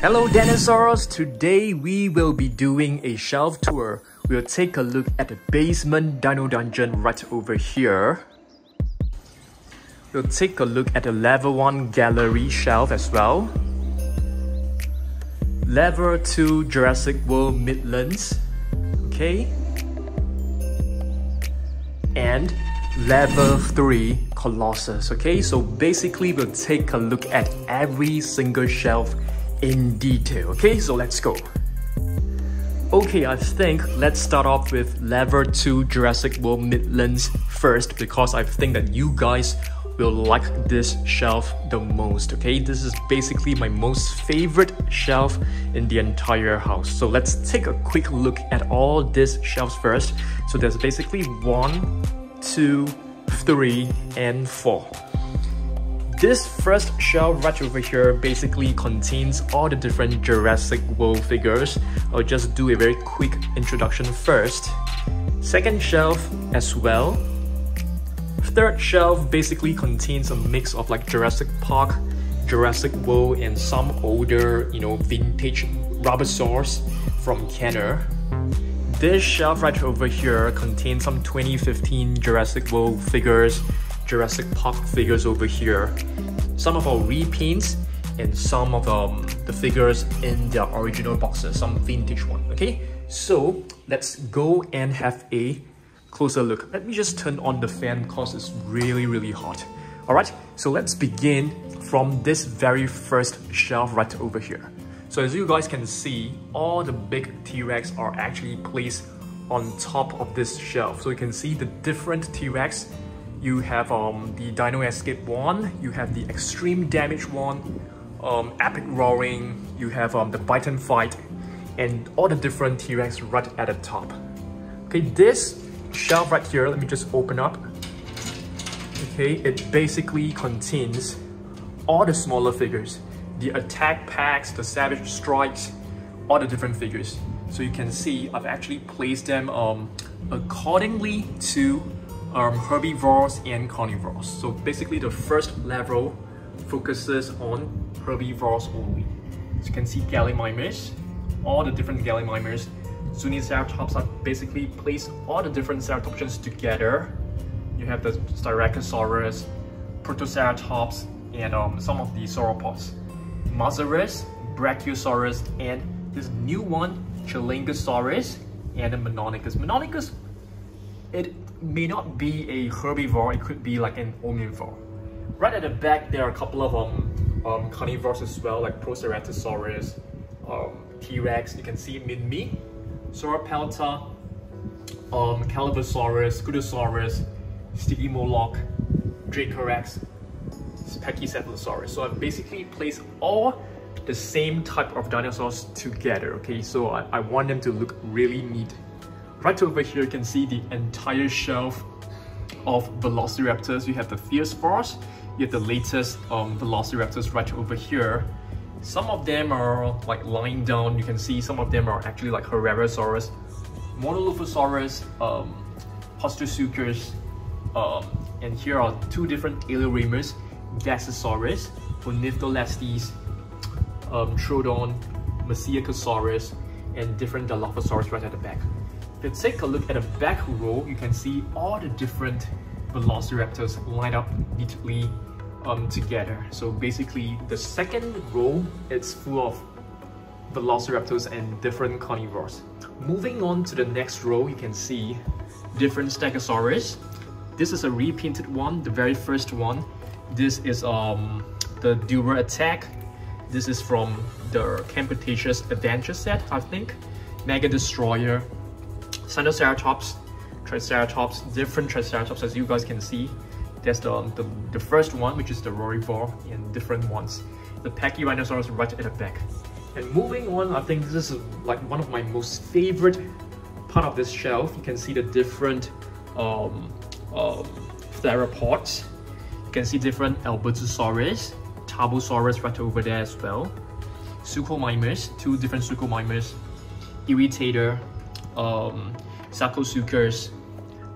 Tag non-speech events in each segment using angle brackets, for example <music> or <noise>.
Hello Danosaurs! Today we will be doing a shelf tour. We'll take a look at the basement dino dungeon right over here. We'll take a look at the level 1 gallery shelf as well. Level 2 Jurassic World Midlands. Okay. And level 3 Colossals. Okay, so basically we'll take a look at every single shelf in detail. Okay, so let's go. Okay, I think let's start off with level 2 Jurassic World Midlands first because I think that you guys will like this shelf the most, okay? This is basically my most favorite shelf in the entire house. So let's take a quick look at all these shelves first. So there's basically one, two, three, and four. This first shelf right over here basically contains all the different Jurassic World figures. I'll just do a very quick introduction first. Second shelf as well. Third shelf basically contains a mix of like Jurassic Park, Jurassic World and some older, you know, vintage Robosaurs from Kenner. This shelf right over here contains some 2015 Jurassic World figures Jurassic Park figures over here. Some of our repaints and some of um, the figures in their original boxes, some vintage one, okay? So let's go and have a closer look. Let me just turn on the fan because it's really, really hot. All right, so let's begin from this very first shelf right over here. So as you guys can see, all the big T-Rex are actually placed on top of this shelf. So you can see the different T-Rex you have um, the Dino Escape one, you have the Extreme Damage one, um, Epic Roaring, you have um, the Bite and Fight, and all the different T-Rex right at the top. Okay, this shelf right here, let me just open up. Okay, it basically contains all the smaller figures. The attack packs, the savage strikes, all the different figures. So you can see I've actually placed them um, accordingly to um, herbivores and carnivores. So basically the first level focuses on herbivores only. As you can see Gallimimus, all the different Gallimimus. Zuniceratops are basically place all the different ceratopsians together. You have the Styracosaurus, Protoceratops, and um, some of the sauropods. Mazaurus, Brachiosaurus, and this new one, Chilangosaurus, and the Manonicus. Manonicus, it may not be a herbivore, it could be like an omnivore. Right at the back, there are a couple of um, um, carnivores as well, like Proceratosaurus, um, T-Rex, you can see Minmi, Sauropelta, um, Calavosaurus, Scutosaurus, Stygimoloch, Dracorex, Pachycephalosaurus. So I've basically placed all the same type of dinosaurs together, okay? So I, I want them to look really neat Right over here, you can see the entire shelf of Velociraptors. You have the Fierce Force, you have the latest um, Velociraptors right over here. Some of them are like lying down, you can see some of them are actually like Herrerasaurus, Monolophosaurus, um, Postosuchus, um, and here are two different Alioramus, Gasosaurus, Ornitholestes, um, Troodon, Masiakasaurus, and different Dilophosaurus right at the back. If you take a look at the back row, you can see all the different velociraptors lined up neatly um, together. So basically, the second row is full of velociraptors and different carnivores. Moving on to the next row, you can see different Stegosaurus. This is a repainted one, the very first one. This is um, the Dura Attack. This is from the Camp Cretaceous Adventure set, I think. Mega Destroyer, Sinoceratops, Triceratops, different Triceratops as you guys can see. There's the, the, the first one, which is the Roarivore, and different ones. The Pachyrhinosaurus right at the back. And moving on, I think this is like one of my most favorite part of this shelf. You can see the different um, um, theropods. You can see different Albertosaurus, Tarbosaurus right over there as well. Suchomimus, two different Suchomimus, Irritator, um, Sarcosuchus,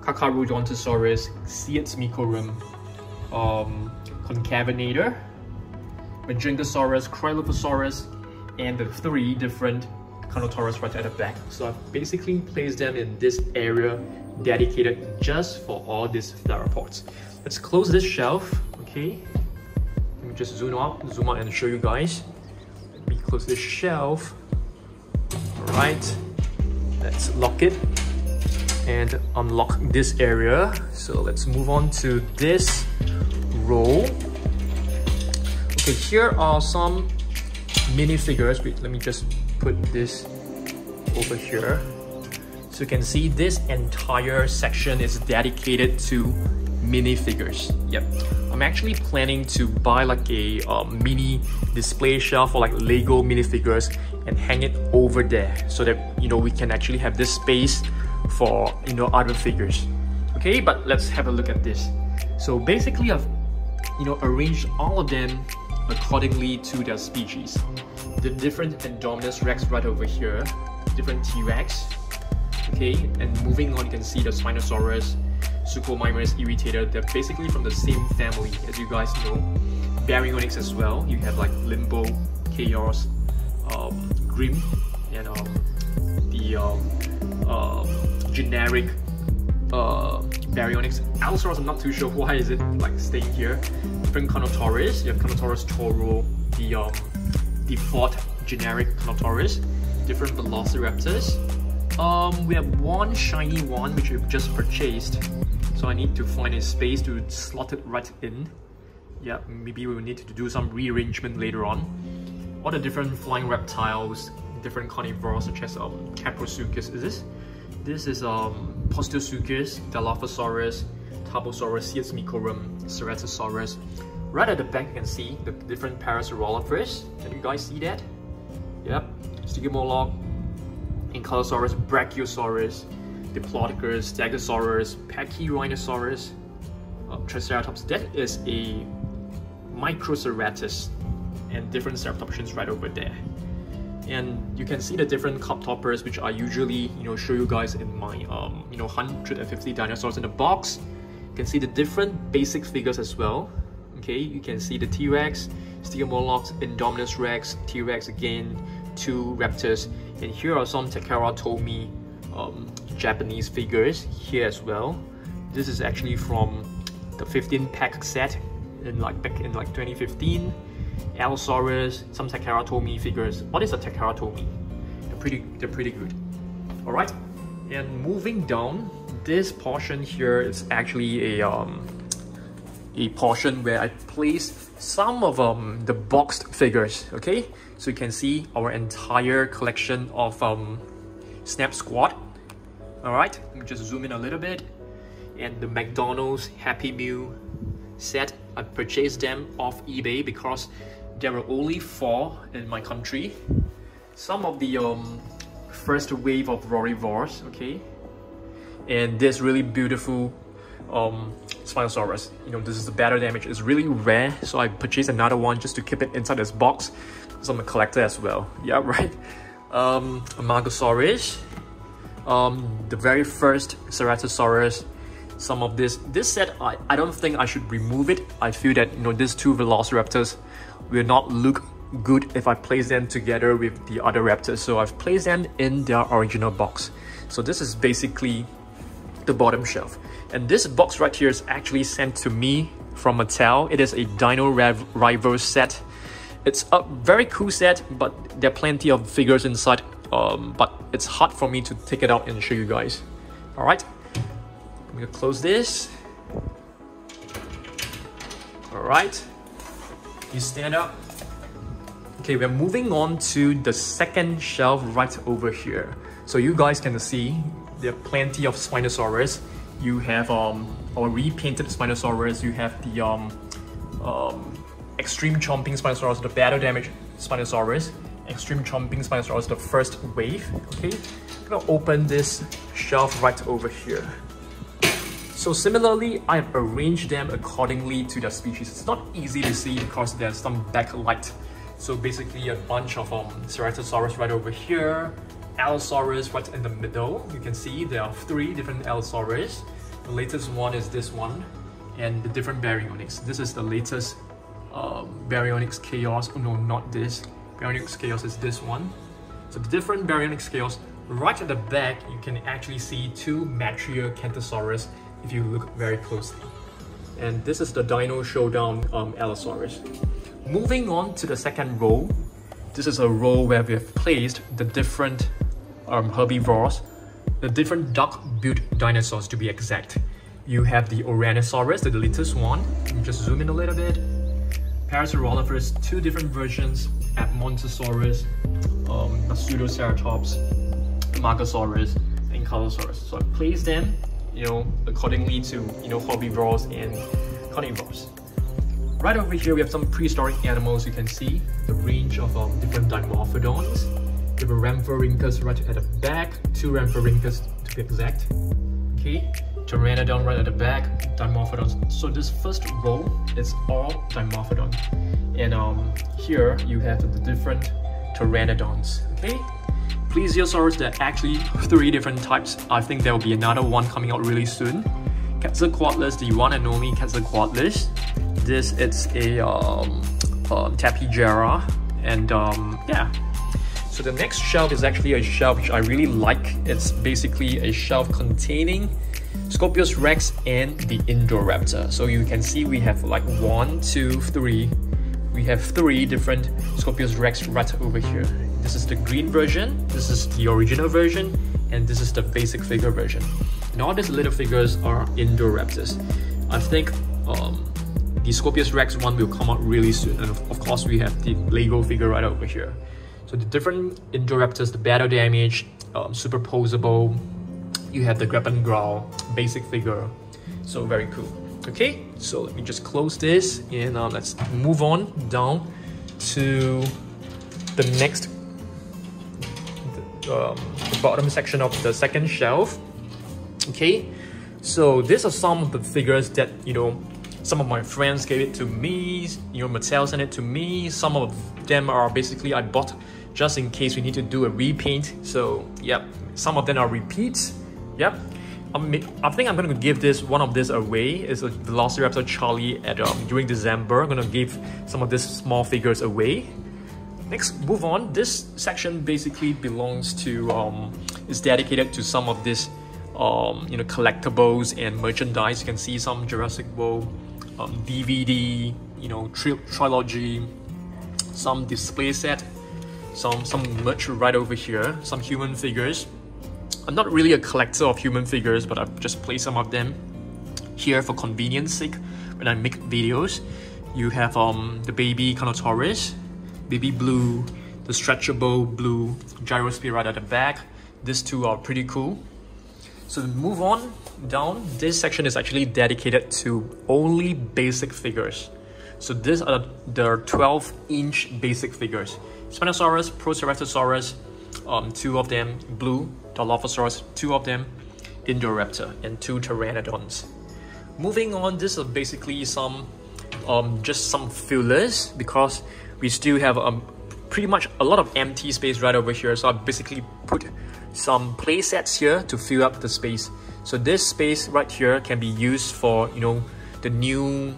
Carcharodontosaurus, Siats meekerorum, um, Concavenator, Majungasaurus, Cryolophosaurus, and the three different Carnotaurus right at the back. So I've basically placed them in this area dedicated just for all these theropods. Let's close this shelf, okay? Let me just zoom out, zoom out and show you guys. Let me close this shelf. All right, let's lock it and unlock this area. So let's move on to this row. Okay, here are some minifigures. Wait, let me just put this over here. So you can see this entire section is dedicated to minifigures. Yep. I'm actually planning to buy like a uh, mini display shelf for like Lego minifigures and hang it over there so that you know we can actually have this space for you know other figures. Okay, but let's have a look at this. So basically I've you know arranged all of them accordingly to their species. The different Indominus Rex right over here, different T-Rex, okay, and moving on you can see the Spinosaurus, Suchomimus irritator, they're basically from the same family as you guys know. Baryonyx as well, you have like Limbo, Chaos, um, Grim, and um, the um, uh, generic uh, Baryonyx. Allosaurus, I'm not too sure <laughs> why is it like staying here. Different Carnotaurus, you have Carnotaurus toro, the um, default generic Carnotaurus, different Velociraptors. Um, we have one shiny one which we've just purchased, so I need to find a space to slot it right in. Yeah, maybe we will need to do some rearrangement later on. All the different flying reptiles, different carnivores such as um, Kaprosuchus is this? This is um, Postosuchus, Dilophosaurus, Tarbosaurus, Siats meekerorum, Ceratosaurus. Right at the back you can see the different Parasaurolophers. Can you guys see that? Yep, Stygimoloch, Ankylosaurus, Brachiosaurus, Diplodocus, Stegosaurus, Pachyrhinosaurus, uh, Triceratops. That is a Microceratus and different ceratopsians right over there. And you can see the different cup toppers which I usually you know show you guys in my um, you know 150 dinosaurs in the box. You can see the different basic figures as well. Okay you can see the T-Rex Stygimoloch, Indominus Rex, T-Rex again two raptors and here are some Takara Tomy um, Japanese figures here as well this is actually from the 15 pack set in like back in like 2015 Allosaurus, some Takara Tomy figures. What is a Takara Tomy? They're pretty, they're pretty good. All right, and moving down, this portion here is actually a um, a portion where I place some of um, the boxed figures, okay? So you can see our entire collection of um, Snap Squad. All right, let me just zoom in a little bit. And the McDonald's Happy Meal set, I purchased them off eBay because there were only four in my country. Some of the um, first wave of Roarivores, okay? And this really beautiful um, Spinosaurus. You know, this is the battle damage. It's really rare, so I purchased another one just to keep it inside this box. Because I'm a collector as well. Yeah, <laughs> right? Um, Amargasaurus. Um, the very first Ceratosaurus. Some of this. This set, I, I don't think I should remove it. I feel that, you know, these two Velociraptors will not look good if I place them together with the other Raptors. So I've placed them in their original box. So this is basically the bottom shelf. And this box right here is actually sent to me from Mattel. It is a Dino Rival set. It's a very cool set, but there are plenty of figures inside. Um, but it's hard for me to take it out and show you guys. All right, I'm gonna close this. All right, you stand up. Okay, we're moving on to the second shelf right over here. So you guys can see there are plenty of Spinosaurus. You have um, our repainted Spinosaurus. You have the um, um, Extreme Chomping Spinosaurus, the battle damage Spinosaurus. Extreme Chomping Spinosaurus, the first wave. Okay, I'm gonna open this shelf right over here. So similarly, I've arranged them accordingly to their species. It's not easy to see because there's some backlight. So basically a bunch of um, Ceratosaurus right over here, Allosaurus right in the middle. You can see there are three different Allosaurus. The latest one is this one, and the different Baryonyx. This is the latest um, Baryonyx Chaos, oh no, not this, Baryonyx Chaos is this one. So the different Baryonyx Chaos, right at the back, you can actually see two Metriacanthosaurus if you look very closely. And this is the Dino Showdown um, Allosaurus. Moving on to the second row, this is a row where we have placed the different um, herbivores, the different duck-billed dinosaurs to be exact. You have the Ouranosaurus, the latest one. Let me just zoom in a little bit. Parasaurolophus, two different versions, Edmontosaurus, um, Pseudoceratops, Margosaurus, and Ankylosaurus. So I placed them, you know, accordingly to, you know, herbivores and carnivores. Right over here, we have some prehistoric animals. You can see the range of um, different Dimorphodons. We have a Rhamphorhynchus right at the back, two Rhamphorhynchus to be exact. Okay, Pteranodon right at the back, Dimorphodon. So this first row is all Dimorphodon. And um, here you have the different Pteranodons, okay? Plesiosaurus, there are actually three different types. I think there will be another one coming out really soon. Quetzalcoatlus, the one and only Quetzalcoatlus. This it's a um, um, and um, yeah. So the next shelf is actually a shelf which I really like. It's basically a shelf containing Scorpius Rex and the Indoraptor. So you can see we have like one, two, three. We have three different Scorpius Rex right over here. This is the green version, this is the original version, and this is the basic figure version. And all these little figures are Indoraptors. I think um, the Scorpius Rex one will come out really soon. And of, of course, we have the Lego figure right over here. So the different Indoraptors, the battle damage, um, superposable, you have the grab and growl basic figure. So very cool. Okay, so let me just close this and uh, let's move on down to the next the, um, the bottom section of the second shelf. Okay, so these are some of the figures that, you know, some of my friends gave it to me, you know, Mattel sent it to me. Some of them are basically I bought just in case we need to do a repaint. So, yep, some of them are repeats Yep. I think I'm gonna give this one of this away. It's a Velociraptor Charlie at um, during December. I'm gonna give some of these small figures away. Next, move on. This section basically belongs to um, is dedicated to some of this um, you know collectibles and merchandise. You can see some Jurassic World um, DVD, you know tri trilogy, some display set, some some merch right over here, some human figures. I'm not really a collector of human figures, but I've just placed some of them here for convenience sake when I make videos. You have um, the baby Carnotaurus, baby blue, the stretchable blue Gyrosphere right at the back. These two are pretty cool. So move on down, this section is actually dedicated to only basic figures. So these are the 12 inch basic figures. Spinosaurus, Proceratosaurus, um, two of them blue, Dilophosaurus, two of them Indoraptor, and two Pteranodons. Moving on, this is basically some, um, just some fillers because we still have um, pretty much a lot of empty space right over here. So I basically put some play sets here to fill up the space. So this space right here can be used for, you know, the new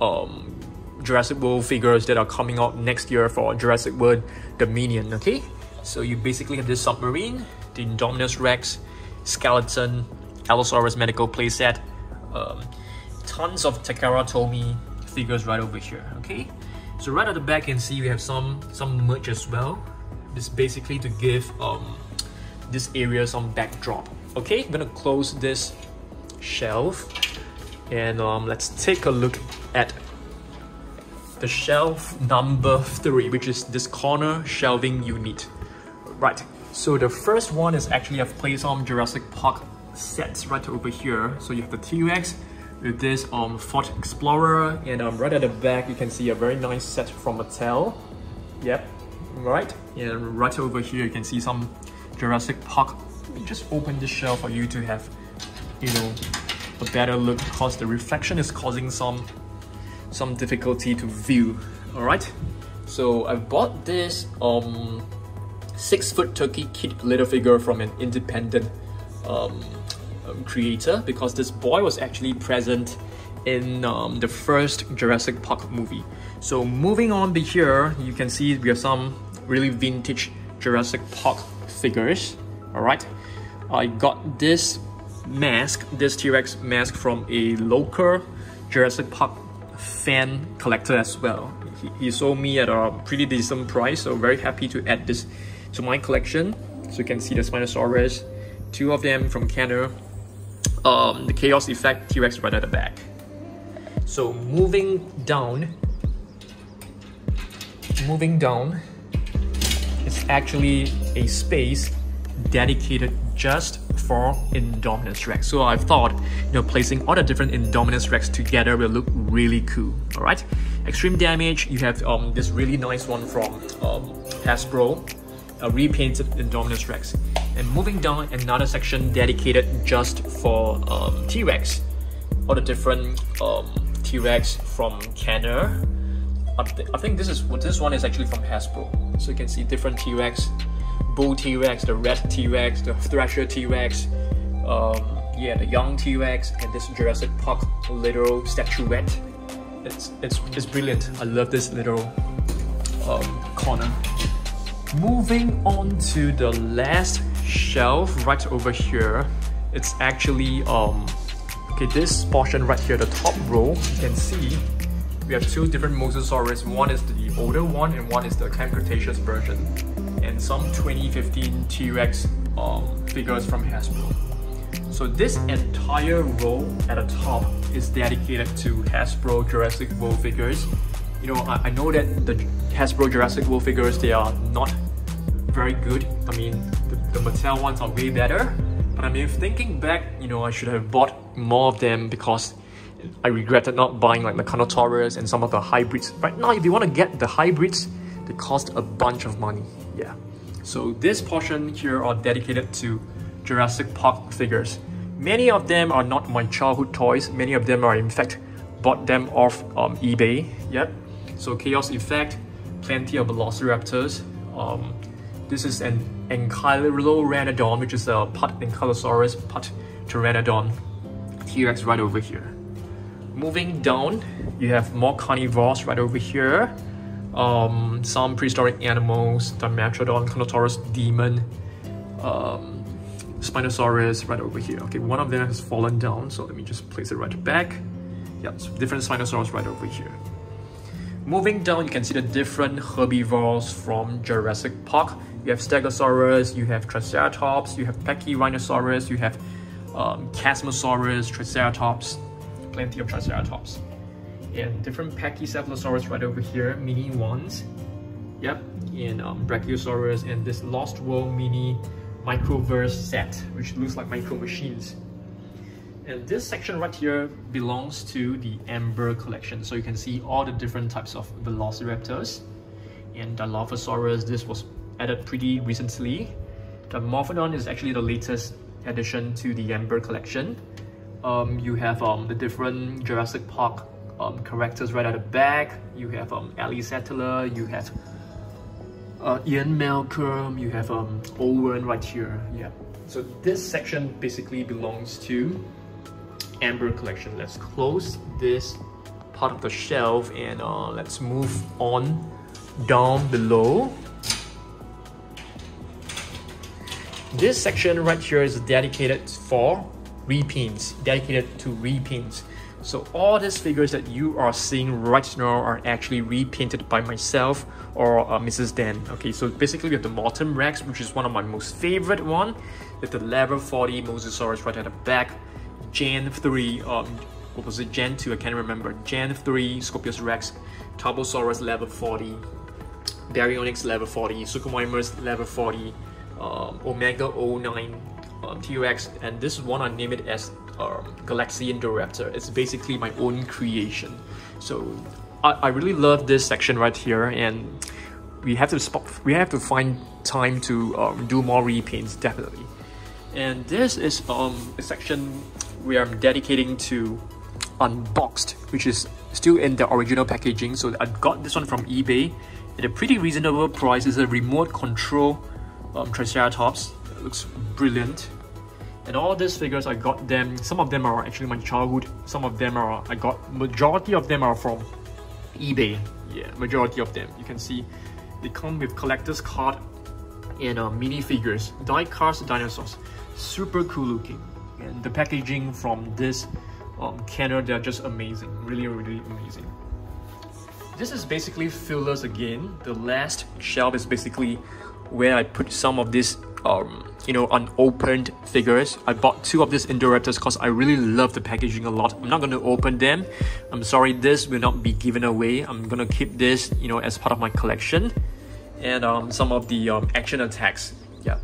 um, Jurassic World figures that are coming out next year for Jurassic World Dominion, okay? So you basically have this submarine, the Indominus Rex, skeleton, Allosaurus medical playset, um, tons of Takara Tomy figures right over here, okay? So right at the back you can see we have some, some merch as well. This basically to give um, this area some backdrop. Okay, I'm gonna close this shelf and um, let's take a look at the shelf number three, which is this corner shelving unit. Right, so the first one is actually I've placed on Jurassic Park sets right over here. So you have the T-Rex with this um, Ford Explorer and um, right at the back you can see a very nice set from Mattel. Yep, right. And right over here you can see some Jurassic Park. Let me just open this shell for you to have, you know, a better look because the reflection is causing some some difficulty to view. Alright, so I've bought this um six foot turkey kid little figure from an independent um, um, creator because this boy was actually present in um, the first Jurassic Park movie. So moving on to here, you can see we have some really vintage Jurassic Park figures. Alright, I got this mask, this T-Rex mask from a local Jurassic Park fan collector as well. He, he sold me at a pretty decent price, so very happy to add this to my collection. So you can see the Spinosaurus, two of them from Kenner, um, the Chaos Effect T-Rex right at the back. So moving down, moving down, it's actually a space dedicated just for Indominus Rex. So I thought, you know, placing all the different Indominus Rex together will look really cool. All right, extreme damage. You have um, this really nice one from um, Hasbro, a repainted Indominus Rex. And moving down another section dedicated just for um, T-Rex. All the different um, T-Rex from Kenner. I, th I think this is this one is actually from Hasbro. So you can see different T-Rex, Bull T-Rex, the Red T-Rex, the Thrasher T-Rex, um, yeah, the young T-Rex, and this Jurassic Park little statuette. It's, it's, it's brilliant. I love this little um, corner. Moving on to the last shelf right over here, it's actually, um, okay, this portion right here, the top row, you can see we have two different Mosasaurus. One is the older one and one is the Camp Cretaceous version. And some 2015 T-Rex um, figures from Hasbro. So this entire row at the top is dedicated to Hasbro Jurassic World figures. You know, I, I know that the Hasbro Jurassic World figures, they are not very good. I mean, the, the Mattel ones are way better. But I mean, thinking back, you know, I should have bought more of them because I regretted not buying like the Carnotaurus and some of the hybrids. Right now, if you want to get the hybrids, they cost a bunch of money. Yeah. So this portion here are dedicated to Jurassic Park figures. Many of them are not my childhood toys. Many of them are in fact bought them off um, eBay. Yep. So Chaos Effect, plenty of Velociraptors. Um, this is an Ankylorhinodon, which is a part Ankylosaurus, part Pteranodon. T-Rex right over here. Moving down, you have more carnivores right over here. Um, some prehistoric animals, Dimetrodon, Carnotaurus, Demon, um, Spinosaurus right over here. Okay, one of them has fallen down, so let me just place it right back. Yeah, so different Spinosaurus right over here. Moving down, you can see the different herbivores from Jurassic Park. You have Stegosaurus, you have Triceratops, you have Pachyrhinosaurus, you have um, Chasmosaurus, Triceratops, plenty of Triceratops. And different Pachycephalosaurus right over here, mini ones. Yep, and um, Brachiosaurus and this Lost World mini Microverse set, which looks like micro machines. And this section right here belongs to the Amber collection. So you can see all the different types of Velociraptors. And Dilophosaurus, this was added pretty recently. The Morphodon is actually the latest addition to the Amber collection. Um, you have um, the different Jurassic Park um, characters right at the back. You have um, Ellie Sattler, you have uh, Ian Malcolm, you have um, Owen right here. Yeah. So this section basically belongs to Amber collection. Let's close this part of the shelf and uh, let's move on down below. This section right here is dedicated for repins, dedicated to repins. So all these figures that you are seeing right now are actually repainted by myself or uh, Mrs. Dan. Okay, so basically we have the Mortem Rex, which is one of my most favorite one. With the level 40 Mosasaurus right at the back. Gen 3, um, what was it, Gen 2, I can't remember. Gen 3, Scorpius Rex, Tarbosaurus level 40, Baryonyx level 40, Suchomimus level 40, um, Omega 09 um, T-Rex, and this one I name it as um, Galaxy Indoraptor. It's basically my own creation. So I, I really love this section right here, and we have to spot, we have to find time to um, do more repaints definitely. And this is um, a section where I'm dedicating to Unboxed, which is still in the original packaging. So I got this one from eBay at a pretty reasonable price. It's a remote control um, Triceratops. It looks brilliant. And all these figures, I got them, some of them are actually my childhood, some of them are, I got, majority of them are from eBay. Yeah, majority of them. You can see They come with collector's card and uh, minifigures, die cast dinosaurs. Super cool looking. And the packaging from this um, Kenner, they're just amazing. Really, really amazing. This is basically fillers again. The last shelf is basically where I put some of these um, you know, unopened figures. I bought two of these Indoraptors because I really love the packaging a lot. I'm not going to open them. I'm sorry, this will not be given away. I'm going to keep this, you know, as part of my collection. And um, some of the um, action attacks. Yeah.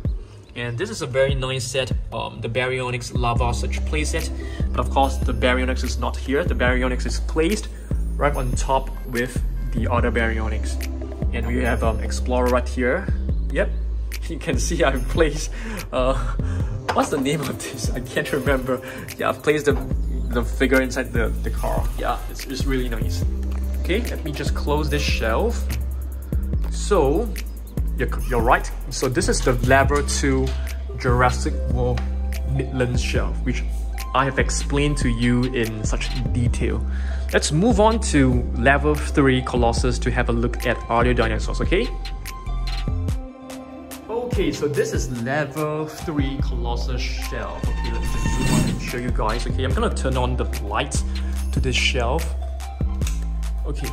And this is a very nice set, um, the Baryonyx Lava Surge playset. But of course, the Baryonyx is not here. The Baryonyx is placed right on top with the other Baryonyx. And we have um, Explorer right here. Yep, you can see I've placed, uh, what's the name of this? I can't remember. Yeah, I've placed the, the figure inside the, the car. Yeah, it's, it's really nice. Okay, let me just close this shelf. So, you're, you're right. So this is the level 2 Jurassic World Midlands shelf, which I have explained to you in such detail. Let's move on to level 3 Colossals to have a look at other dinosaurs, okay? Okay, so this is level 3 Colossals shelf. Okay, let me just on and show you guys. Okay, I'm gonna turn on the lights to this shelf. Okay,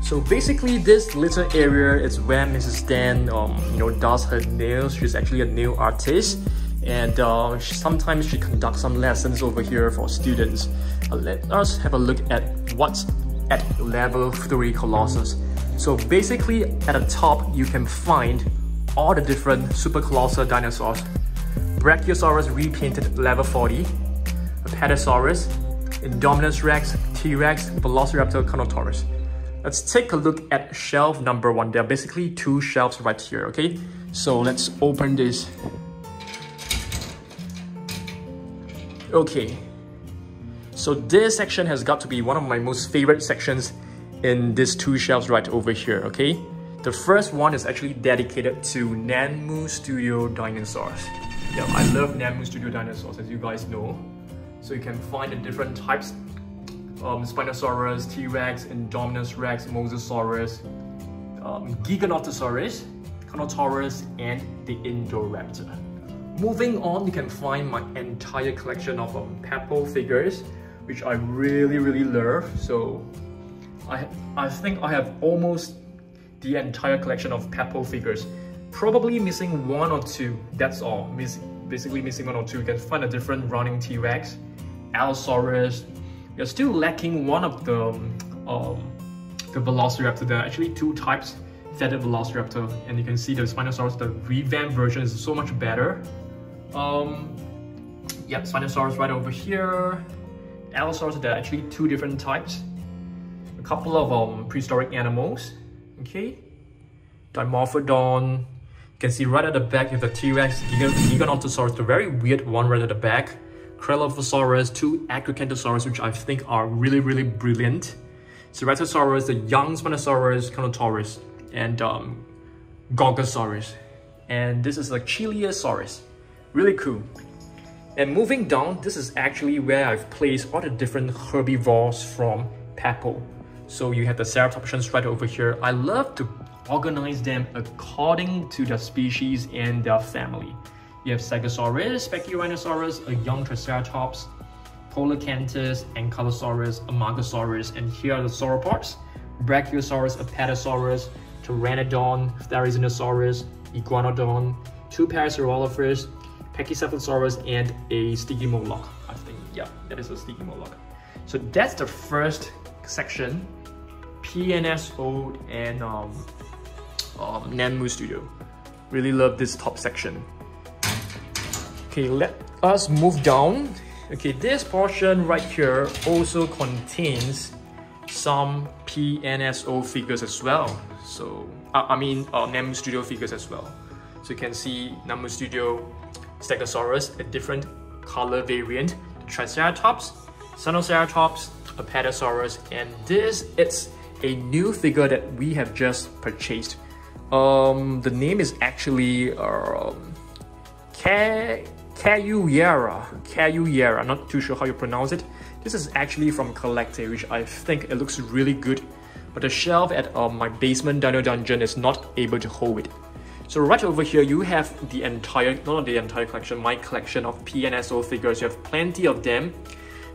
so basically this little area is where Mrs. Dan, um, you know, does her nails. She's actually a nail artist and uh, sometimes she conducts some lessons over here for students. Uh, let us have a look at what's at level 3 Colossals. So basically at the top you can find all the different super colossal dinosaurs. Brachiosaurus repainted level 40, Apatosaurus, Indominus Rex, T-Rex, Velociraptor, Carnotaurus. Let's take a look at shelf number one. There are basically two shelves right here, okay? So let's open this. Okay, so this section has got to be one of my most favorite sections in these two shelves right over here, okay? The first one is actually dedicated to Nanmu Studio dinosaurs. Yeah, I love Nanmu Studio dinosaurs, as you guys know. So you can find the different types um, Spinosaurus, T-Rex, Indominus Rex, Mosasaurus, um, Giganotosaurus, Carnotaurus, and the Indoraptor. Moving on, you can find my entire collection of um, Papo figures, which I really, really love. So I, I think I have almost the entire collection of Papo figures. Probably missing one or two, that's all. Miss, basically missing one or two. You can find a different running T-Rex, Allosaurus. You're still lacking one of the, um, the Velociraptor. There are actually two types, feathered Velociraptor. And you can see the Spinosaurus, the revamped version is so much better. Um, yep, Spinosaurus right over here. Allosaurus, there are actually two different types. A couple of um, prehistoric animals okay? Dimorphodon. You can see right at the back you have the T-Rex, Giganotosaurus, the very weird one right at the back. Cryolophosaurus, two Acrocanthosaurus, which I think are really, really brilliant. Ceratosaurus, the young Spinosaurus, Carnotaurus, and um, Gorgosaurus. And this is a Chiliosaurus. Really cool. And moving down, this is actually where I've placed all the different herbivores from Papo. So you have the ceratopsians right over here. I love to organize them according to their species and their family. You have Stegosaurus, Specurinosaurus, a young Triceratops, Coelacanthus, Ankylosaurus, Amargasaurus, and here are the sauropods. Brachiosaurus, Apatosaurus, Pteranodon, Therizinosaurus, Iguanodon, two Parasaurolophus, Pachycephalosaurus, and a Stygimoloch. I think, yeah, that is a Stygimoloch. So that's the first section PNSO and um, um, Nanmu Studio. Really love this top section. Okay, let us move down. Okay, this portion right here also contains some PNSO figures as well. So, uh, I mean, uh, Nanmu Studio figures as well. So you can see Nanmu Studio Stegosaurus, a different color variant, Triceratops, Sinoceratops, Apatosaurus, and this is a new figure that we have just purchased. Um, the name is actually um, Kayuyera. Kayuyera. Not too sure how you pronounce it. This is actually from CollectA, which I think it looks really good. but the shelf at um, my basement dino dungeon is not able to hold it. So right over here, you have the entire, not the entire collection, my collection of PNSO figures. You have plenty of them.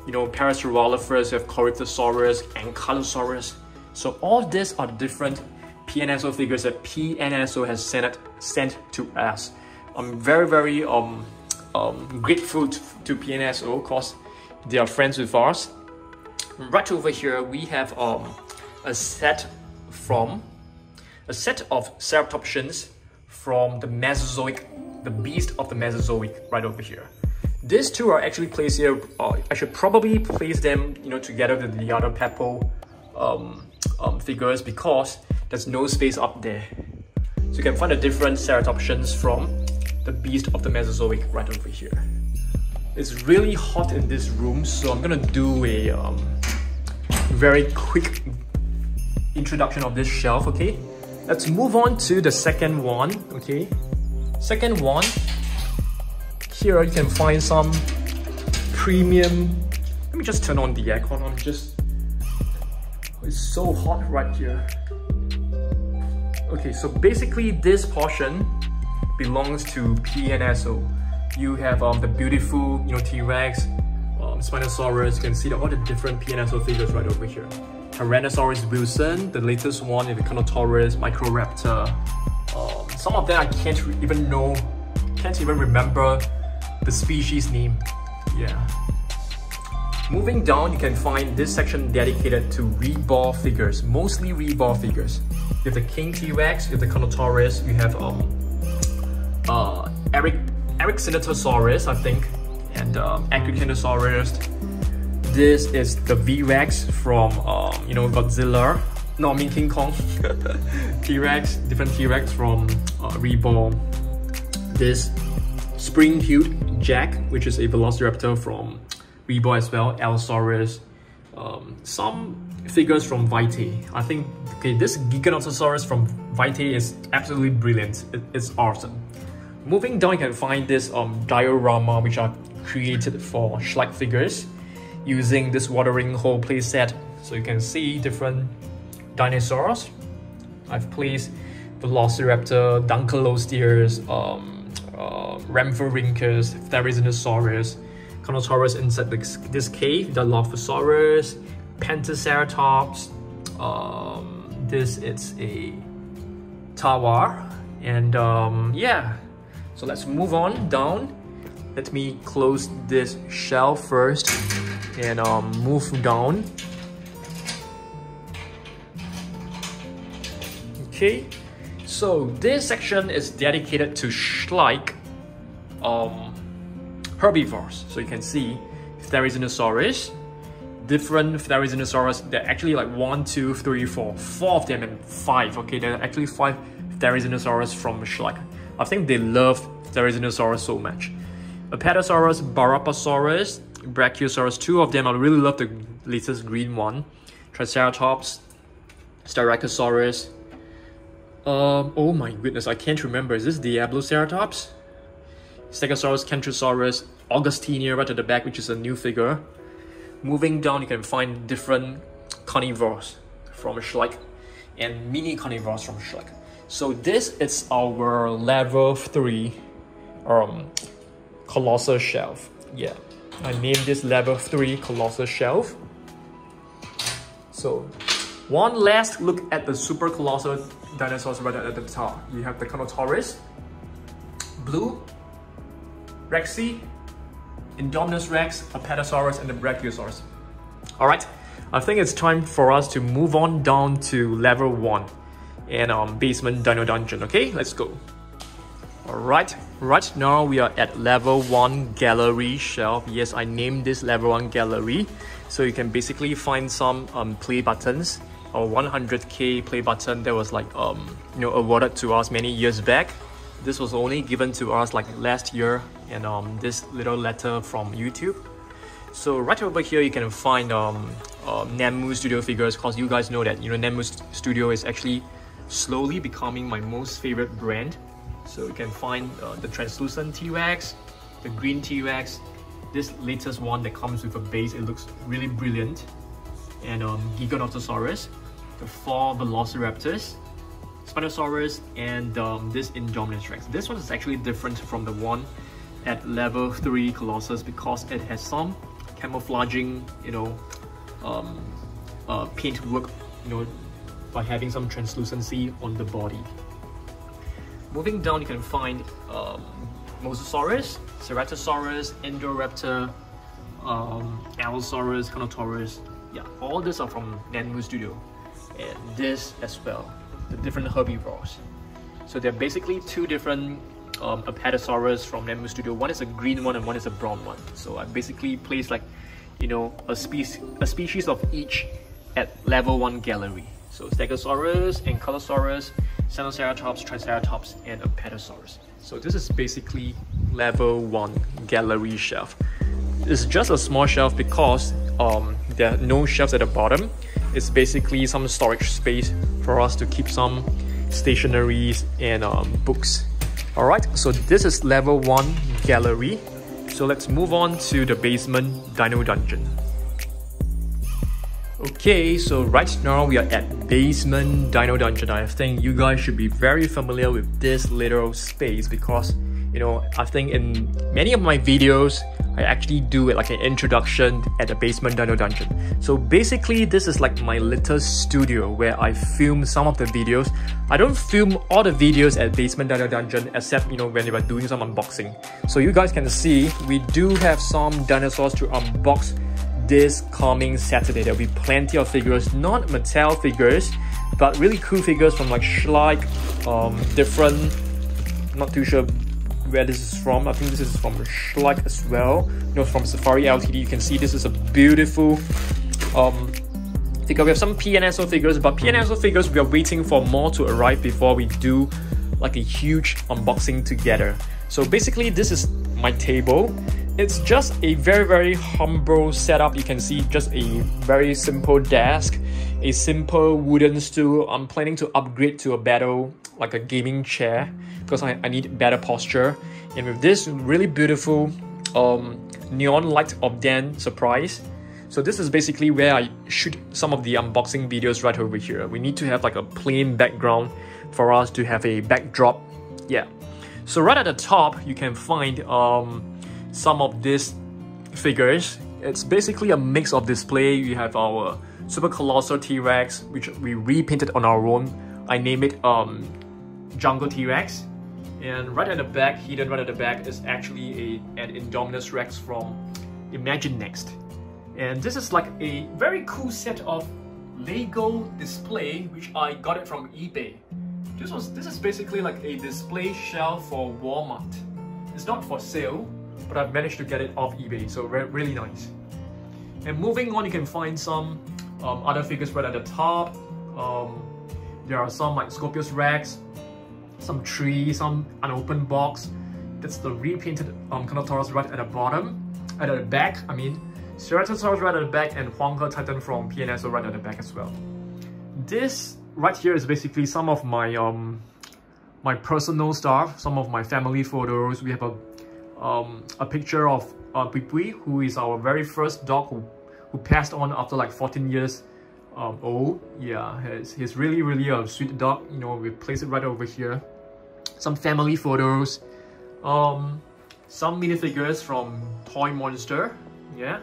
You know, Parasaurolophus, you have Corythosaurus, Ankylosaurus. So all these are the different PNSO figures that PNSO has sent, sent to us. I'm very, very um, um, grateful to, to PNSO because they are friends with us. Right over here, we have um, a set from a set of ceratopsians from the Mesozoic, the beast of the Mesozoic, right over here. These two are actually placed here. Uh, I should probably place them, you know, together with the other Papo um, um, figures because there's no space up there. So you can find the different ceratopsians from the beast of the Mesozoic right over here. It's really hot in this room, so I'm gonna do a um, very quick introduction of this shelf, okay? Let's move on to the second one, okay? Second one, here you can find some premium, let me just turn on the aircon, I'm just, it's so hot right here. Okay, so basically this portion belongs to PNSO. You have um, the beautiful, you know, T-Rex, um, Spinosaurus, you can see the, all the different PNSO figures right over here. Tyrannosaurus wilson, the latest one in the Carnotaurus, Microraptor. Um, some of them I can't even know, can't even remember the species name. Yeah. Moving down, you can find this section dedicated to Rebor figures, mostly Rebor figures. You have the King T-Rex, you have the Carnotaurus, you have um, uh, Eric Ericsinatosaurus, I think, and um, this is the V-Rex from, um, you know, Godzilla. No, I mean King Kong. <laughs> T-Rex, different T-Rex from uh. This spring-heeled Jack, which is a Velociraptor from Rebor as well. Allosaurus. Um, some figures from Vitae. I think, okay, this Giganotosaurus from Vitae is absolutely brilliant. It, it's awesome. Moving down, you can find this um, diorama, which are created for Schleich figures using this watering hole playset. So you can see different dinosaurs. I've placed Velociraptor, Dunkleosteus, um, uh, Rhamphorhynchus, Therizinosaurus, Carnotaurus inside this, this cave, the Dilophosaurus, Pentaceratops, um, this is a Tawa, and um, yeah, so let's move on down. Let me close this shell first and um, move down. Okay, so this section is dedicated to Schleich um, herbivores. So you can see Therizinosaurus, different Therizinosaurus. There are actually like one, two, three, four, four of them and five. Okay, there are actually five Therizinosaurus from Schleich. I think they love Therizinosaurus so much. Apatosaurus, Barapasaurus, Brachiosaurus, two of them. I really love the latest green one. Triceratops, Styracosaurus. Um, oh my goodness, I can't remember. Is this Diabloceratops? Stegosaurus, Kentrosaurus, Agustinia right at the back, which is a new figure. Moving down, you can find different carnivores from Schleich and mini carnivores from Schleich. So this is our level 3 um, colossal shelf. Yeah. I named this level 3 Colossal Shelf. So, one last look at the super colossal dinosaurs right at the top. You have the Carnotaurus, Blue, Rexy, Indominus Rex, Apatosaurus, and the Brachiosaurus. Alright, I think it's time for us to move on down to level 1 and um, basement dino dungeon, okay? Let's go. Alright, right now we are at level 1 gallery shelf. Yes, I named this level 1 gallery. So you can basically find some um, play buttons or 100k play button that was like um, you know awarded to us many years back. This was only given to us like last year and um, this little letter from YouTube. So right over here you can find um, uh, Studio figures because you guys know that you know Nanmu Studio is actually slowly becoming my most favorite brand so you can find uh, the translucent T-Rex, the green T-Rex, this latest one that comes with a base, it looks really brilliant, and um, Giganotosaurus. the four Velociraptors, Spinosaurus, and um, this Indominus Rex. This one is actually different from the one at level 3 Colossals because it has some camouflaging, you know, um, uh, paint work, you know, by having some translucency on the body. Moving down, you can find um, Mosasaurus, Ceratosaurus, Indoraptor, um, Allosaurus, Carnotaurus. Yeah, all these are from Nanmu Studio. And this as well, the different herbivores. So they're basically two different um, Apatosaurus from Nanmu Studio. One is a green one and one is a brown one. So I basically placed like, you know, a, species a species of each at level 1 gallery. So Stegosaurus, Ankylosaurus, Sinoceratops, Triceratops, and Apatosaurus. So this is basically level 1 gallery shelf. It's just a small shelf because um, there are no shelves at the bottom. It's basically some storage space for us to keep some stationaries and um, books. Alright, so this is level 1 gallery. So let's move on to the basement Dino Dungeon. Okay, so right now we are at Basement Dino Dungeon. I think you guys should be very familiar with this little space because, you know, I think in many of my videos, I actually do it like an introduction at the Basement Dino Dungeon. So basically, this is like my little studio where I film some of the videos. I don't film all the videos at Basement Dino Dungeon except, you know, when we are doing some unboxing. So you guys can see, we do have some dinosaurs to unbox this coming Saturday. There'll be plenty of figures, not Mattel figures, but really cool figures from like Schleich, um, different, not too sure where this is from. I think this is from Schleich as well. You know, from Safari Ltd. You can see this is a beautiful um, figure. We have some PNSO figures, but PNSO figures we are waiting for more to arrive before we do like a huge unboxing together. So basically, this is my table. It's just a very, very humble setup. You can see just a very simple desk, a simple wooden stool. I'm planning to upgrade to a better, like a gaming chair because I, I need better posture. And with this really beautiful um, neon light of Dan surprise, so this is basically where I shoot some of the unboxing videos right over here. We need to have like a plain background for us to have a backdrop. Yeah. So right at the top, you can find um, some of these figures. It's basically a mix of display. We have our Super Colossal T-Rex, which we repainted on our own. I name it um, Jungle T-Rex. And right at the back, hidden right at the back, is actually a, an Indominus Rex from Imaginext. And this is like a very cool set of Lego display, which I got it from eBay. This was this is basically like a display shelf for Walmart. It's not for sale, but I've managed to get it off eBay, so re really nice. And moving on, you can find some um, other figures right at the top. Um, there are some like Scorpius Rex, some tree, some unopened box. That's the repainted um, Carnotaurus right at the bottom, at the back, I mean. Ceratosaurus right at the back and Huanghetitan from PNSO right at the back as well. This right here is basically some of my um my personal stuff, some of my family photos. We have a um, a picture of uh, Pui who is our very first dog who, who passed on after like 14 years um, old. Yeah, he's, he's really, really a sweet dog. You know, we place it right over here. Some family photos. Um, some minifigures from Toy Monster. Yeah.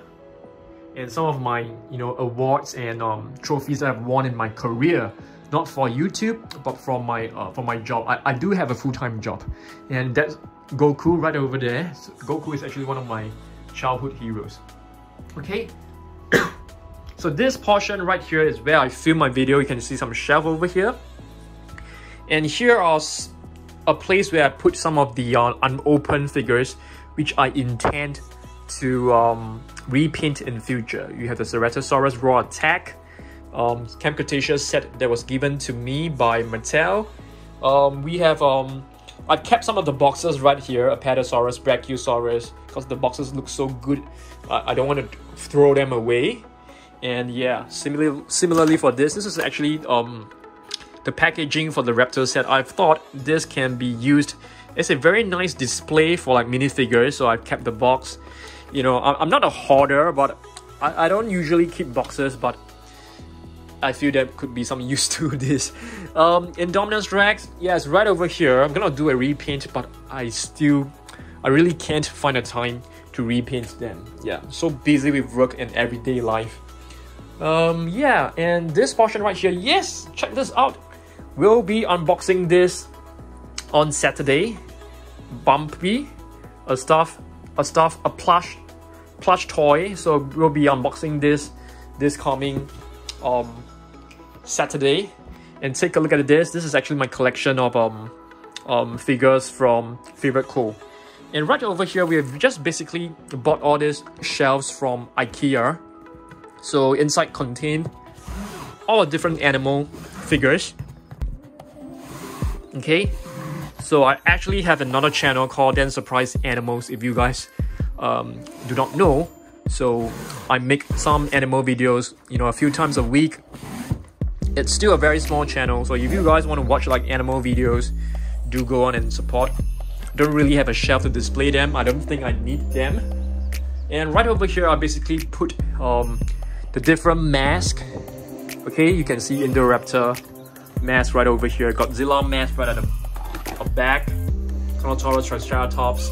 And some of my, you know, awards and um, trophies that I've won in my career not for YouTube, but from my uh, for my job. I, I do have a full-time job, and that's Goku right over there. So Goku is actually one of my childhood heroes. Okay, so this portion right here is where I film my video. You can see some shelf over here, and here are a place where I put some of the uh, unopened figures, which I intend to um, repaint in future. You have the Ceratosaurus Roar Attack, um, Camp Cretaceous set that was given to me by Mattel. Um, we have, um, I've kept some of the boxes right here, Apatosaurus, Brachiosaurus, because the boxes look so good. I, I don't want to throw them away. And yeah, similarly, similarly for this, this is actually um, the packaging for the Raptor set. I've thought this can be used as a very nice display for like minifigures, so I've kept the box. You know, I'm not a hoarder, but I, I don't usually keep boxes, but I feel there could be some <laughs> use to this. Um, Indominus Rex, yes, right over here. I'm gonna do a repaint, but I still, I really can't find a time to repaint them. Yeah, so busy with work and everyday life. Um, yeah, and this portion right here, yes, check this out. We'll be unboxing this on Saturday. Bumpy, a stuff, a stuff, a plush, plush toy. So we'll be unboxing this this coming um Saturday. And take a look at this. This is actually my collection of um um figures from Favorite Co. And right over here, we have just basically bought all these shelves from IKEA. So inside contain all different animal figures. Okay, so I actually have another channel called Dan Surprise Animals if you guys um, do not know. So I make some animal videos, you know, a few times a week. It's still a very small channel, so if you guys want to watch like animal videos, do go on and support don't really have a shelf to display them. I don't think I need them. And right over here, I basically put um, the different mask. Okay, you can see Indoraptor mask right over here. Godzilla mask right at the, the back. Carnotaurus, Triceratops.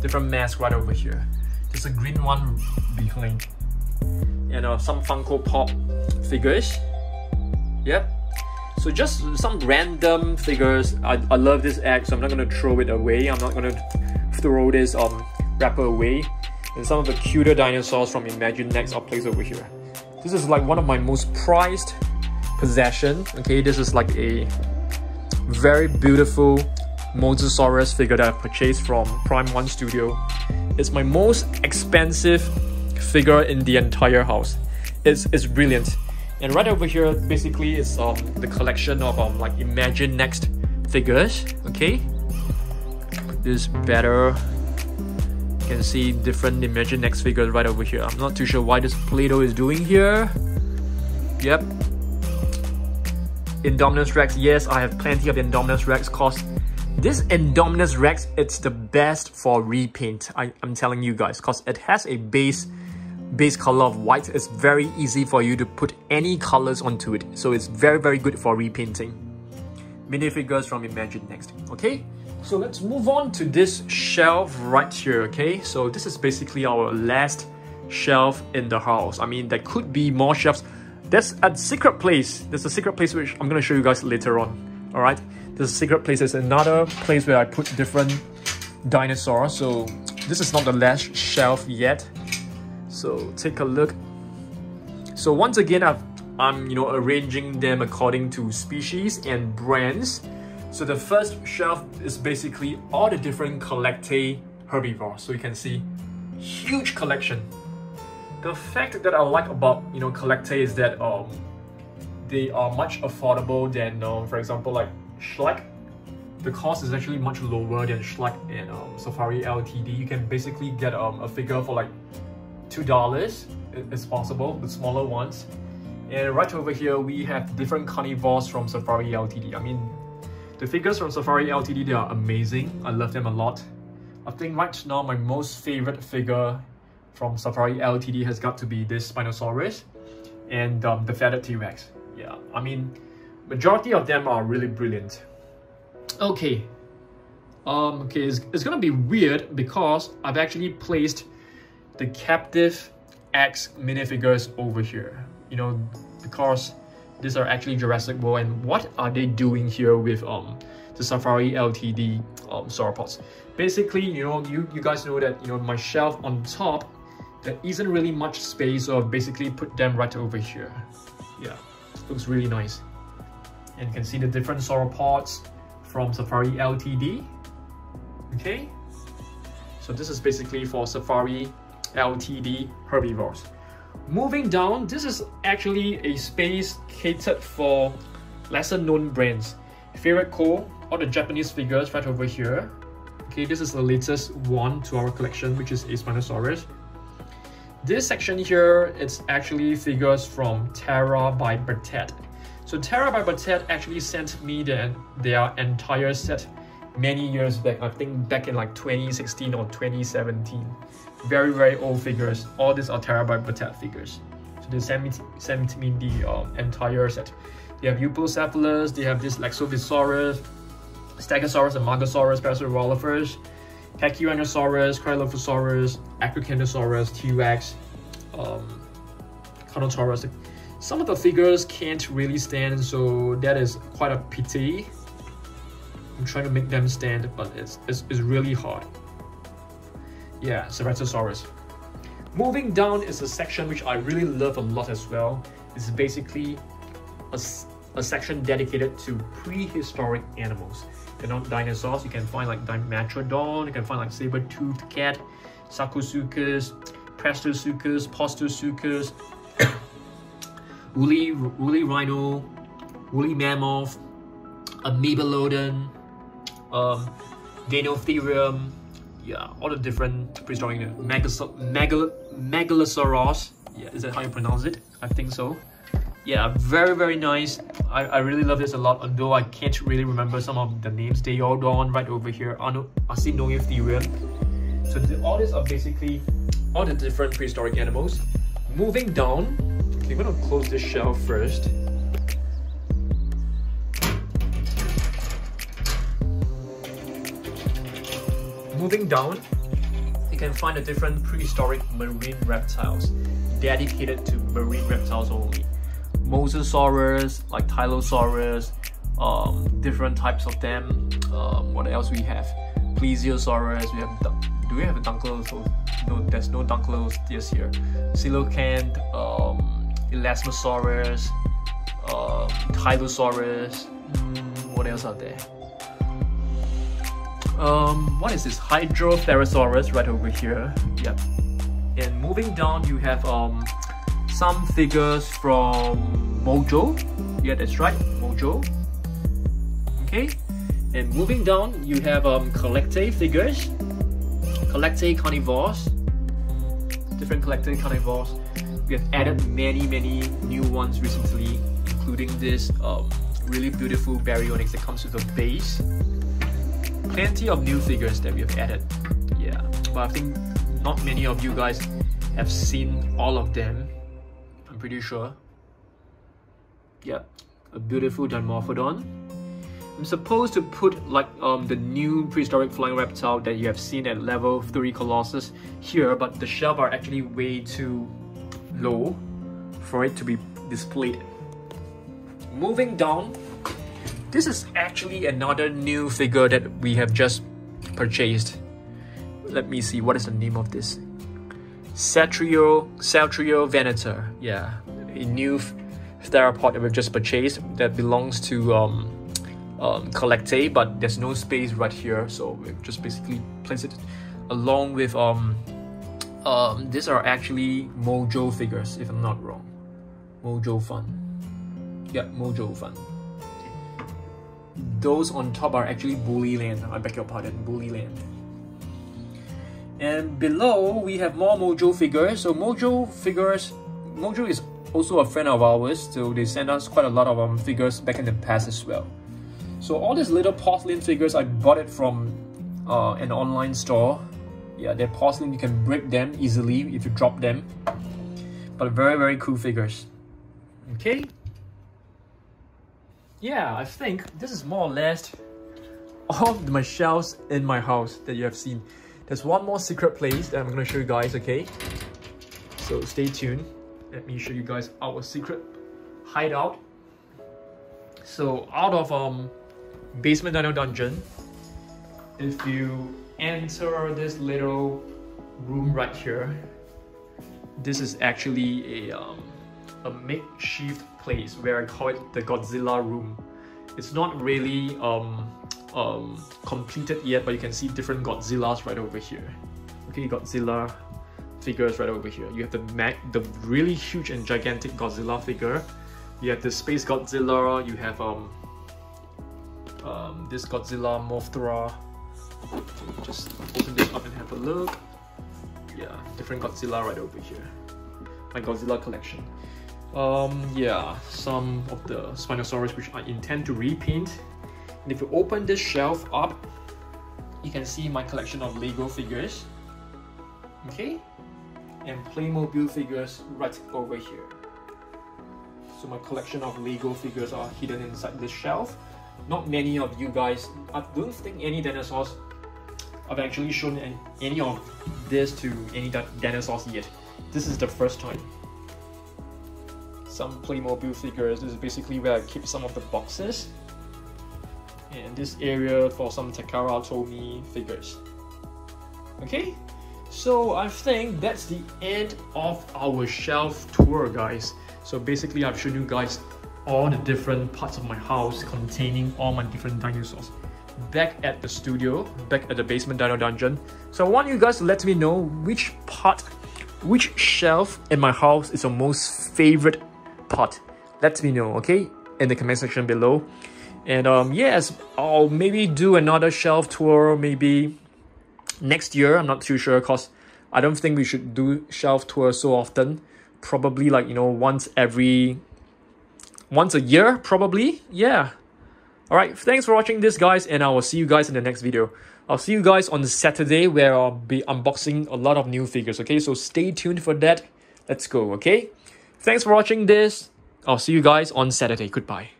Different mask right over here. There's a green one behind. And uh, some Funko Pop figures. Yep, so just some random figures. I, I love this egg, so I'm not gonna throw it away. I'm not gonna throw this um wrapper away. And some of the cuter dinosaurs from Imaginext are placed over here. This is like one of my most prized possession. Okay, this is like a very beautiful Mosasaurus figure that I purchased from Prime One Studio. It's my most expensive figure in the entire house. It's, it's brilliant. And right over here, basically, is um, the collection of um, like Imaginext figures. Okay, this better. You can see different Imaginext figures right over here. I'm not too sure why this Play-Doh is doing here. Yep. Indominus Rex. Yes, I have plenty of Indominus Rex. Cause this Indominus Rex, it's the best for repaint. I, I'm telling you guys, cause it has a base base color of white, it's very easy for you to put any colors onto it. So it's very, very good for repainting. Minifigures from Imaginext, okay? So let's move on to this shelf right here, okay? So this is basically our last shelf in the house. I mean, there could be more shelves. There's a secret place. There's a secret place which I'm gonna show you guys later on, all right? There's a secret place. There's another place where I put different dinosaurs. So this is not the last shelf yet. So take a look. So once again, I've, I'm you know arranging them according to species and brands. So the first shelf is basically all the different CollectA herbivores. So you can see huge collection. The fact that I like about you know CollectA is that um they are much affordable than um, for example like Schleich. The cost is actually much lower than Schleich and um, Safari LTD. You can basically get um, a figure for like $2 is possible, the smaller ones. And right over here, we have different carnivores from Safari LTD. I mean, the figures from Safari LTD, they are amazing. I love them a lot. I think right now, my most favorite figure from Safari LTD has got to be this Spinosaurus and um, the feathered T-Rex. Yeah, I mean, majority of them are really brilliant. Okay, um, okay, it's, it's gonna be weird because I've actually placed the captive X minifigures over here. You know, because these are actually Jurassic World and what are they doing here with um the Safari LTD um sauropods? Basically, you know, you, you guys know that, you know, my shelf on top, there isn't really much space, so I've basically put them right over here. Yeah, looks really nice. And you can see the different sauropods from Safari LTD. Okay, so this is basically for Safari LTD herbivores. Moving down, this is actually a space catered for lesser known brands. Favorite Co, all the Japanese figures right over here. Okay, this is the latest one to our collection, which is a Spinosaurus. This section here, it's actually figures from Terra by Battat. So Terra by Battat actually sent me the, their entire set many years back, I think back in like 2016 or 2017 very, very old figures. All these are Terra by Battat figures. So they sent me sent me the um, entire set. They have Euoplocephalus, they have this Lexophosaurus, Stegosaurus and Margosaurus, Parasaurolophus, Pachyrhinosaurus, Cryolophosaurus, Acrocanthosaurus, T-Rex, um, Carnotaurus. Some of the figures can't really stand, so that is quite a pity. I'm trying to make them stand, but it's, it's, it's really hard. Yeah, Ceratosaurus. Moving down is a section which I really love a lot as well. It's basically a, a section dedicated to prehistoric animals. They're not dinosaurs. You can find like Dimetrodon, you can find like saber-toothed cat, Sarcosuchus, Prestosuchus, Postosuchus, <coughs> woolly, woolly rhino, woolly mammoth, Amebelodon, um, Deinotherium, yeah, all the different prehistoric Megal Megal Megalosaurus. Yeah, is that how you pronounce it? I think so. Yeah, very very nice. I, I really love this a lot. Although I can't really remember some of the names. They all on right over here. Arsinoitherium. So the, all these are basically all the different prehistoric animals. Moving down, I'm gonna close this shelf first. Moving down, you can find the different prehistoric marine reptiles dedicated to marine reptiles only. Mosasaurus, like Tylosaurus, um, different types of them. Um, what else we have? Plesiosaurus, we have, do we have a Dunkleosteus? No, there's no Dunkleosteus here. Coelacanth, um, Elasmosaurus, um, Tylosaurus, mm, what else are there? Um, what is this? Hydrotherosaurus right over here. Yep. And moving down, you have um some figures from Mojo. Yeah, that's right, Mojo. Okay. And moving down, you have um figures. CollectA carnivores. Different CollectA carnivores. We have added many, many new ones recently, including this um, really beautiful baryonyx that comes with a base plenty of new figures that we have added. Yeah, but I think not many of you guys have seen all of them. I'm pretty sure. Yeah, a beautiful Dimorphodon. I'm supposed to put like um, the new prehistoric flying reptile that you have seen at level 3 Colossals here, but the shelf are actually way too low for it to be displayed. Moving down, this is actually another new figure that we have just purchased. Let me see, what is the name of this? Cetrio, Saltriovenator. Yeah, a new theropod that we've just purchased that belongs to um, um, CollectA, but there's no space right here, so we've just basically placed it along with um, um, these are actually Mojo figures, if I'm not wrong. Mojo Fun. Yeah, Mojo Fun those on top are actually Bullyland. I beg your pardon, Bullyland. And below we have more Mojo figures. So Mojo figures, Mojo is also a friend of ours, so they send us quite a lot of um, figures back in the past as well. So all these little porcelain figures, I bought it from uh, an online store. Yeah, they're porcelain, you can break them easily if you drop them. But very, very cool figures. Okay, yeah, I think this is more or less all of my shelves in my house that you have seen. There's one more secret place that I'm going to show you guys, okay? So stay tuned. Let me show you guys our secret hideout. So out of um basement dino dungeon, if you enter this little room right here, this is actually a um, a makeshift place where I call it the Godzilla room. It's not really um, um, completed yet, but you can see different Godzillas right over here. Okay, Godzilla figures right over here. You have the Mac, the really huge and gigantic Godzilla figure. You have the Space Godzilla. You have um, um, this Godzilla Mothra. Just open this up and have a look. Yeah, different Godzilla right over here. My Godzilla collection. Um, yeah, some of the Spinosaurus which I intend to repaint. And if you open this shelf up, you can see my collection of Lego figures. Okay? And Playmobil figures right over here. So my collection of Lego figures are hidden inside this shelf. Not many of you guys, I don't think any dinosaurs I've actually shown any of this to any dinosaurs yet. This is the first time. Some Playmobil figures, this is basically where I keep some of the boxes. And this area for some Takara Tomy figures. Okay, so I think that's the end of our shelf tour guys. So basically I've shown you guys all the different parts of my house containing all my different dinosaurs back at the studio, back at the basement dino dungeon. So I want you guys to let me know which part, which shelf in my house is your most favorite part. Let me know, okay? In the comment section below. And um, yes, I'll maybe do another shelf tour maybe next year. I'm not too sure because I don't think we should do shelf tours so often. Probably like, you know, once every, once a year, probably. Yeah, Alright, thanks for watching this guys and I will see you guys in the next video. I'll see you guys on Saturday where I'll be unboxing a lot of new figures, okay? So stay tuned for that. Let's go, okay? Thanks for watching this. I'll see you guys on Saturday. Goodbye.